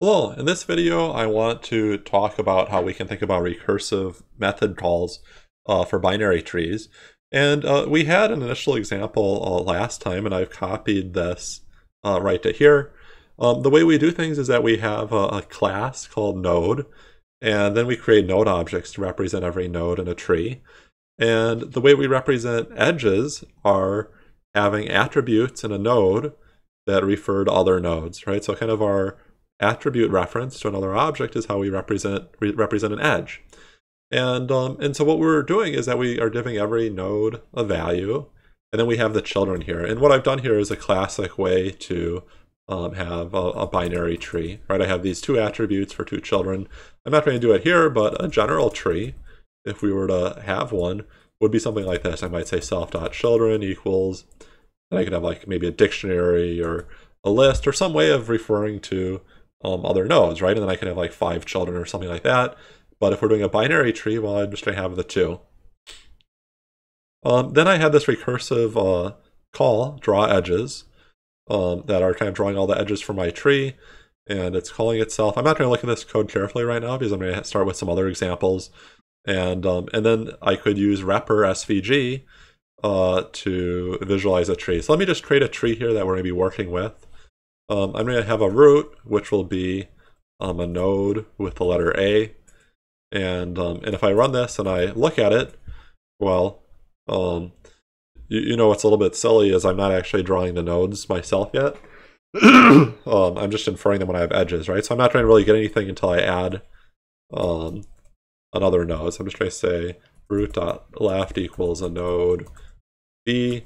Hello, in this video I want to talk about how we can think about recursive method calls uh, for binary trees. And uh, we had an initial example uh, last time and I've copied this uh, right to here. Um, the way we do things is that we have a, a, class called node and then we create node objects to represent every node in a tree. And the way we represent edges are having attributes in a node that refer to other nodes, right? So kind of our attribute reference to another object is how we represent re represent an edge. And um, and so what we're doing is that we are giving every node a value, and then we have the children here. And what I've done here is a classic way to um, have a, a, binary tree, right? I have these two attributes for two children. I'm not going to do it here, but a general tree, if we were to have one, would be something like this. I might say self.children equals, and I could have like maybe a dictionary or a list or some way of referring to um, other nodes, right? And then I can have like five children or something like that. But if we're doing a binary tree, well, I'm just going to have the two. Um, then I have this recursive uh, call, draw edges, um, that are kind of drawing all the edges for my tree. And it's calling itself. I'm not going to look at this code carefully right now because I'm going to start with some other examples. And, um, and then I could use repr svg uh, to visualize a tree. So let me just create a tree here that we're going to be working with. Um, I'm going to have a root, which will be um, a node with the letter A. And, um, and if I run this and I look at it, well, um, you, you know what's a little bit silly is I'm not actually drawing the nodes myself yet. Um, I'm just inferring them when I have edges, right? So I'm not trying to really get anything until I add um, another node. So I'm just trying to say root dot left equals a node B.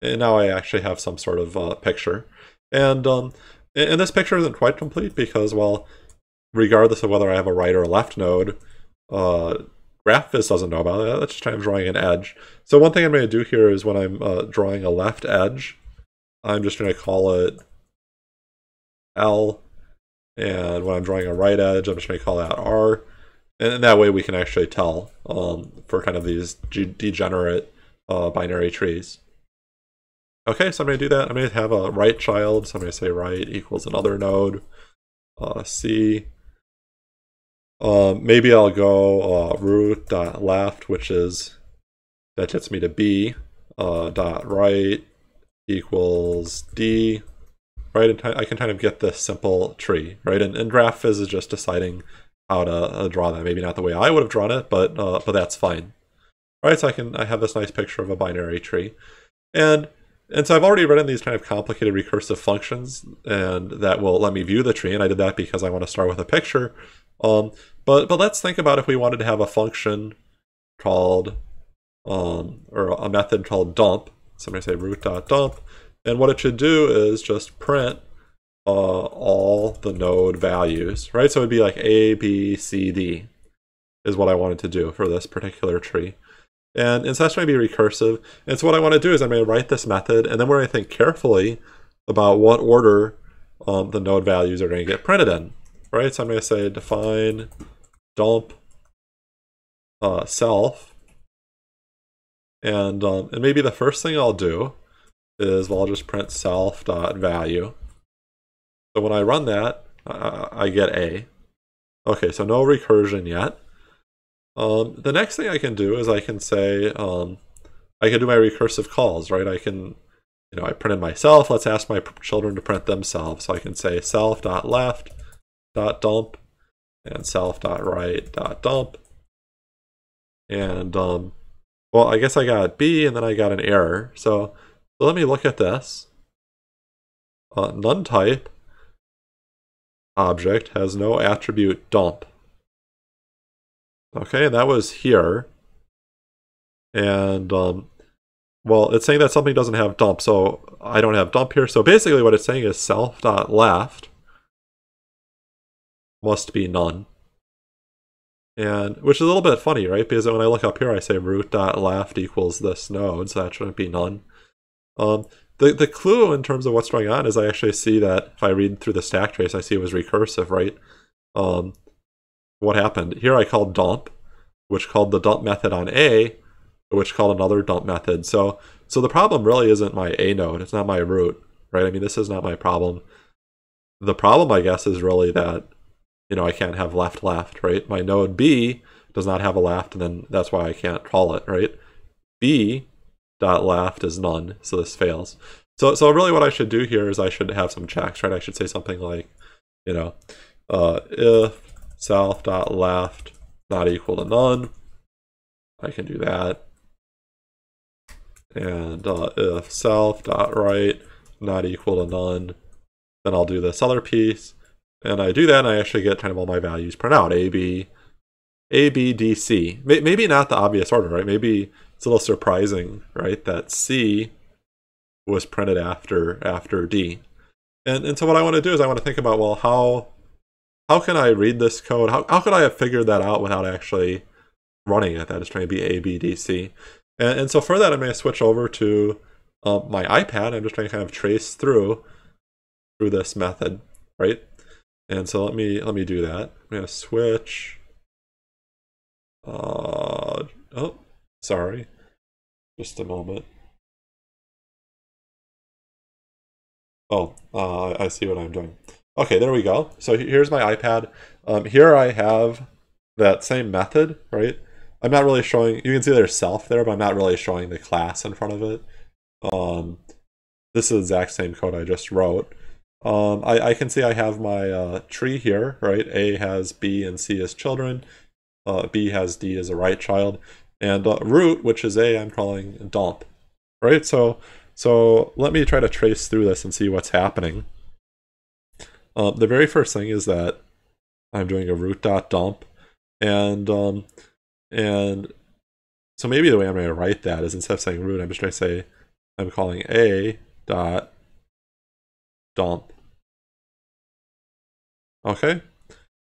And now I actually have some sort of uh, picture. And um, and this picture isn't quite complete because, well, regardless of whether I have a right or a left node, uh, GraphViz doesn't know about that. That's just of drawing an edge. So one thing I'm going to do here is when I'm uh, drawing a left edge, I'm just going to call it L. And when I'm drawing a right edge, I'm just going to call that R. And that way we can actually tell um, for kind of these degenerate uh, binary trees. Okay, so I'm going to do that. I'm going to have a right child, so I'm going to say right equals another node, uh, C. Um, maybe I'll go uh, root dot left, which is, that gets me to B, uh, dot right equals D, right? And I can kind of get this simple tree, right? And, and GraphViz is just deciding how to uh, draw that. Maybe not the way I would have drawn it, but uh, but that's fine. Right, so I can I have this nice picture of a binary tree. And and so I've already written these kind of complicated recursive functions and that will let me view the tree. And I did that because I want to start with a picture. Um, but, but let's think about if we wanted to have a function called, um, or a method called dump. So I'm going to say root.dump. And what it should do is just print uh, all the node values, right? So it'd be like A, B, C, D is what I wanted to do for this particular tree. And, and so that's going to be recursive. And so what I want to do is I'm going to write this method, and then we're going to think carefully about what order um, the node values are going to get printed in. Right, so I'm going to say define dump uh, self. And, um, and maybe the first thing I'll do is well, I'll just print self dot value. So when I run that, I get A. Okay, so no recursion yet. Um, the next thing I can do is I can say, um, I can do my recursive calls, right? I can, you know, I printed myself. Let's ask my children to print themselves. So I can say self.left.dump and self.right.dump. And, um, well, I guess I got B and then I got an error. So, so let me look at this. Uh, none type object has no attribute dump. Okay, and that was here. And, um, well, it's saying that something doesn't have dump, so I don't have dump here. So basically what it's saying is self.left must be none. And, which is a little bit funny, right? Because when I look up here, I say root.left equals this node, so that shouldn't be none. Um, the, the clue in terms of what's going on is I actually see that if I read through the stack trace, I see it was recursive, right? Um, what happened. Here I called dump, which called the dump method on A, which called another dump method. So so the problem really isn't my A node. It's not my root, right? I mean, this is not my problem. the problem, I guess, is really that, you know, I can't have left left, right? My node B does not have a left, and then that's why I can't call it, right? B dot left is none, so this fails. So, so really what I should do here is I should have some checks, right? I should say something like, you know, uh, if self dot left not equal to none, I can do that. And uh, if self dot right not equal to none, then I'll do this other piece. And I do that and I actually get kind of all my values printed out. A, B, A, B, D, C. Maybe not the obvious order, right? Maybe it's a little surprising, right, that C was printed after after D. And, and so what I want to do is I want to think about, well, how how can I read this code? How, how could I have figured that out without actually running it? That is trying to be A, B, D, C. And, and so for that, I'm going to switch over to uh, my iPad. I'm just trying to kind of trace through through this method, right? And so let me let me do that. I'm going to switch. Uh, oh, sorry. Just a moment. Oh, uh, I see what I'm doing. Okay, there we go. So here's my iPad. Um, here I have that same method, right? I'm not really showing, you can see there's self there, but I'm not really showing the class in front of it. Um, this is the exact same code I just wrote. Um, I, I can see I have my uh, tree here, right? A has B and C as children. Uh, B has D as a right child. And uh, root, which is A, I'm calling dump, right? So so let me try to trace through this and see what's happening. Um, the very first thing is that I'm doing a root dot dump, and um, and so maybe the way I'm going to write that is instead of saying root, I'm just going to say I'm calling a dot dump. Okay,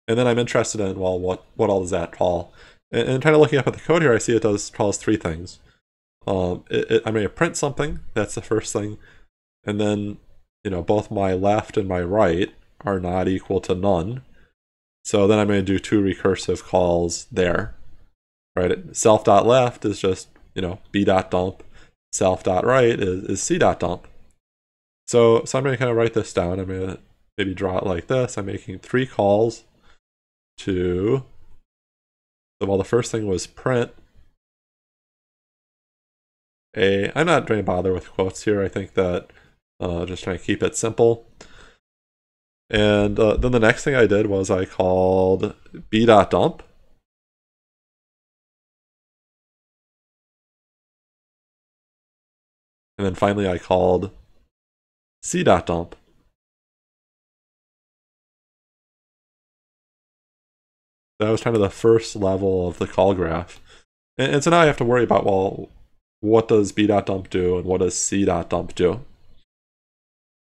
and then I'm interested in well, what what all does that call? And, and kind of looking up at the code here, I see it does calls three things. Um, it, it, I'm going to print something. That's the first thing. And then, you know, both my left and my right are not equal to none. So then I'm going to do two recursive calls there. Right? Self.left is just, you know, b.dump. Self.right is, is c.dump. So, so I'm going to kind of write this down. I'm going to maybe draw it like this. I'm making three calls to, well, the first thing was print a. I'm not going to bother with quotes here. I think that uh, just trying to keep it simple. And uh, then the next thing I did was I called b.dump. And then finally I called c.dump. That was kind of the first level of the call graph. And, and so now I have to worry about, well, what does b.dump do and what does c.dump do?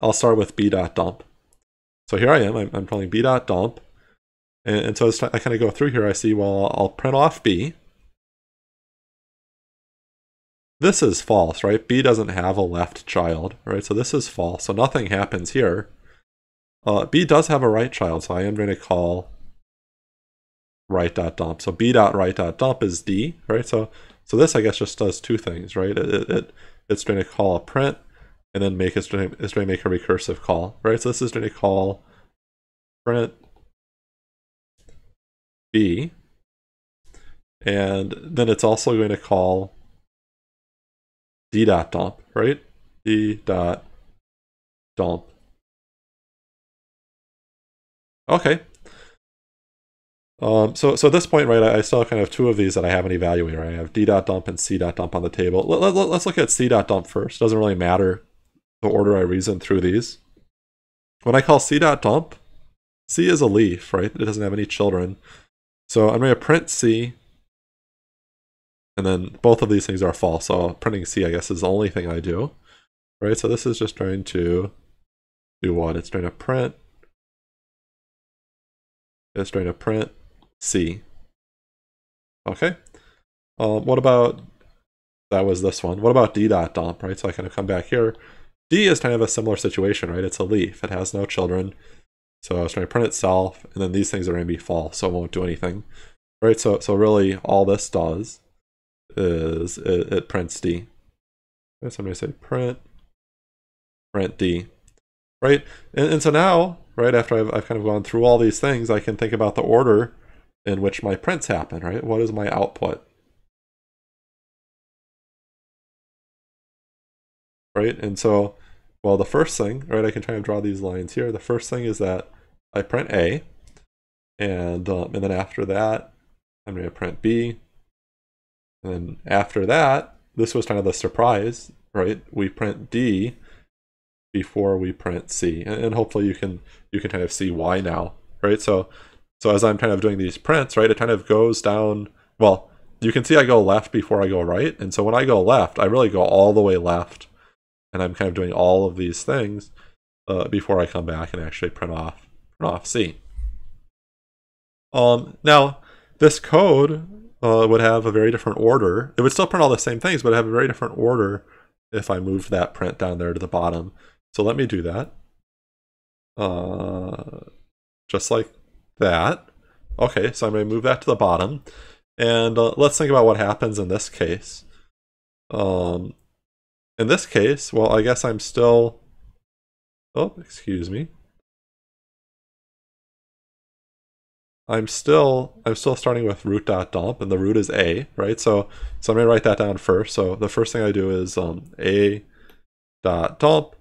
I'll start with b.dump. So here I am, I'm, I'm calling b.dump. And, and so as I kind of go through here, I see, well, I'll print off b. This is false, right? b doesn't have a left child, right? So this is false, so nothing happens here. Uh, b does have a right child, so I am going to call right.dump. So b.right.dump is d, right? So so this, I guess, just does two things, right? It, it it's going to call a print and then make it's going, to, make a recursive call, right? So this is going to call print b, and then it's also going to call d dot dump, right? d dot dump. Okay, um, so, so at this point, right, I, I still have kind of two of these that I haven't evaluated. Right? I have d.dump and c.dump on the table. Let, let, let's look at c.dump first. Doesn't really matter the order I reason through these. When I call c.dump, c is a leaf, right? It doesn't have any children. So I'm going to print c, and then both of these things are false. So printing c, I guess, is the only thing I do, right? So this is just trying to do what? It's trying to print. It's trying to print C. Okay. Um, what about, that was this one. What about D dot dump, right? So I kind of come back here. D is kind of a similar situation, right? It's a leaf. It has no children. So I was trying to print itself, and then these things are going to be false, so it won't do anything. Right, so so really all this does is it, it prints D. So I'm going to say print, print D. Right, and, and so now right, after I've, I've kind of gone through all these things, I can think about the order in which my prints happen, right? What is my output? Right, and so, well, the first thing, right, I can try and draw these lines here. The first thing is that I print A, and, um, and then after that, I'm going to print B, and then after that, this was kind of the surprise, right? We print D before we print C, and, and hopefully you can you can kind of see why now, right? So so as I'm kind of doing these prints, right, it kind of goes down, well, you can see I go left before I go right. And so when I go left, I really go all the way left. And I'm kind of doing all of these things uh, before I come back and actually print off, print off C. Um, now, this code uh, would have a very different order. It would still print all the same things, but have a very different order if I moved that print down there to the bottom. So let me do that. Uh, just like that. Okay, so I'm going to move that to the bottom. And uh, let's think about what happens in this case. Um, in this case, well, I guess I'm still... Oh, excuse me. I'm still I'm still starting with root dot dump, and the root is a, right? So so I'm gonna write that down first. So the first thing I do is um, a dot dump,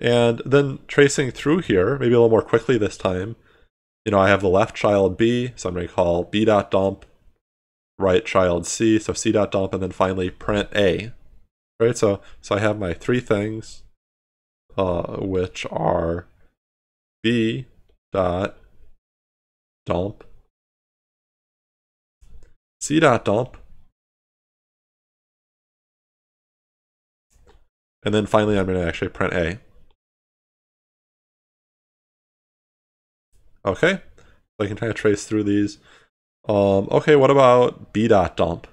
And then tracing through here, maybe a little more quickly this time, you know, I have the left child B, so I'm going to call B dot dump, right child C, so C dot dump, and then finally print A. Right, so so I have my three things, uh, which are B dot dump, C dot dump, and then finally I'm going to actually print A. Okay, so I can kind of trace through these. Um, okay, what about b dot dump?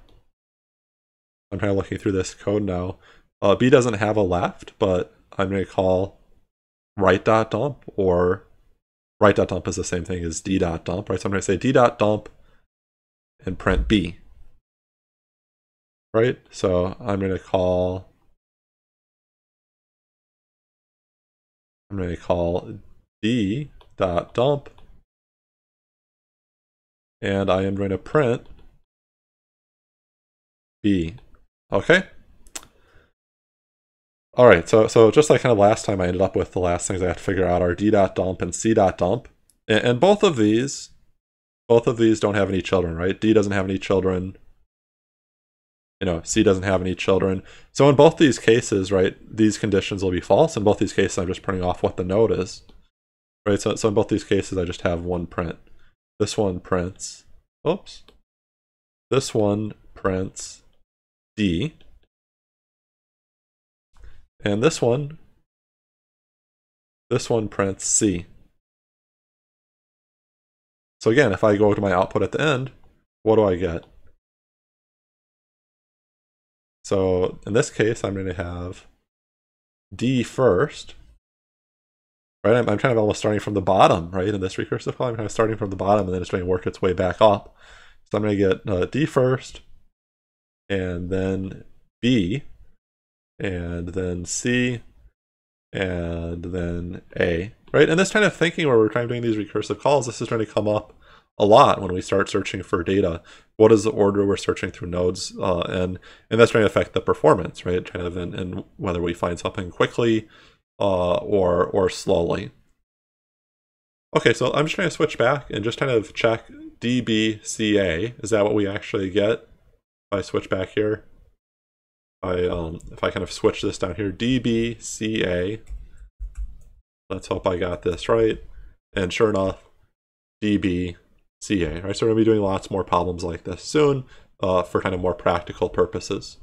I'm kind of looking through this code now. Uh, b doesn't have a left, but I'm going to call right dot dump or right dot dump is the same thing as d dot dump, right? So I'm going to say d dot dump and print b, right? So I'm going to call I'm going to call d dot dump and I am going to print B. Okay? All right, so so just like kind of last time, I ended up with the last things I have to figure out are d dot dump and c dot dump, and, and both of these, both of these don't have any children, right? D doesn't have any children. You know, C doesn't have any children. So in both these cases, right, these conditions will be false. In both these cases, I'm just printing off what the node is, right? So so in both these cases, I just have one print. This one prints, oops. This one prints D. And this one, this one prints C. So again, if I go to my output at the end, what do I get? So in this case, I'm going to have D first, right? I'm, I'm kind of almost starting from the bottom, right? In this recursive call, I'm kind of starting from the bottom and then it's going to work its way back up. So I'm going to get uh, D first, and then B, and then C, and then A, right? And this kind of thinking where we're kind of doing these recursive calls, this is going to come up a lot when we start searching for data. What is the order we're searching through nodes? Uh, and and that's going to affect the performance, right? Kind of in, in whether we find something quickly uh, or or slowly. Okay, so I'm just trying to switch back and just kind of check dbca. Is that what we actually get? If I switch back here, I um, if I kind of switch this down here, dbca. Let's hope I got this right. And sure enough, dbca. Right, so we're gonna be doing lots more problems like this soon uh, for kind of more practical purposes.